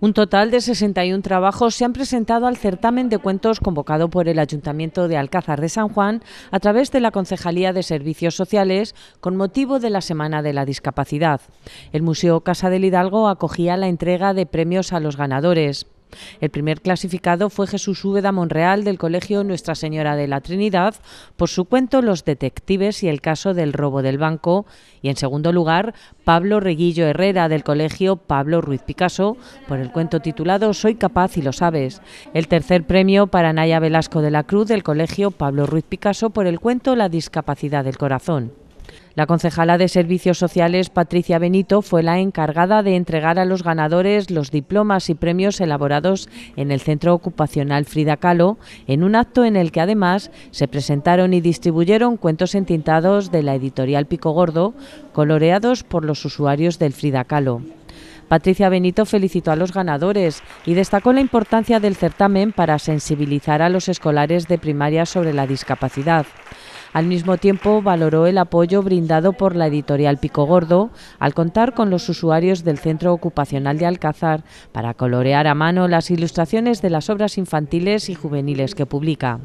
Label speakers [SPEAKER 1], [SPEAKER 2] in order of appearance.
[SPEAKER 1] Un total de 61 trabajos se han presentado al certamen de cuentos convocado por el Ayuntamiento de Alcázar de San Juan a través de la Concejalía de Servicios Sociales con motivo de la Semana de la Discapacidad. El Museo Casa del Hidalgo acogía la entrega de premios a los ganadores. El primer clasificado fue Jesús Úbeda Monreal del Colegio Nuestra Señora de la Trinidad por su cuento Los Detectives y el caso del robo del banco y en segundo lugar Pablo Reguillo Herrera del Colegio Pablo Ruiz Picasso por el cuento titulado Soy capaz y lo sabes. El tercer premio para Naya Velasco de la Cruz del Colegio Pablo Ruiz Picasso por el cuento La discapacidad del corazón. La concejala de Servicios Sociales, Patricia Benito, fue la encargada de entregar a los ganadores los diplomas y premios elaborados en el Centro Ocupacional Frida Kahlo, en un acto en el que además se presentaron y distribuyeron cuentos entintados de la editorial Pico Gordo, coloreados por los usuarios del Frida Kahlo. Patricia Benito felicitó a los ganadores y destacó la importancia del certamen para sensibilizar a los escolares de primaria sobre la discapacidad. Al mismo tiempo, valoró el apoyo brindado por la editorial Pico Gordo al contar con los usuarios del Centro Ocupacional de Alcázar para colorear a mano las ilustraciones de las obras infantiles y juveniles que publica.